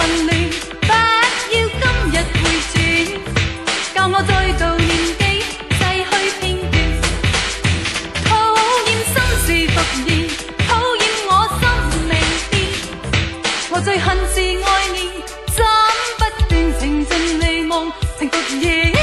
混乱，不要今日回转，教我再度念记逝去片段。讨厌心事浮现，讨厌我心未变。我最恨是爱念，斩不断情尽离梦，情独夜。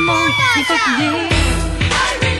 も一つで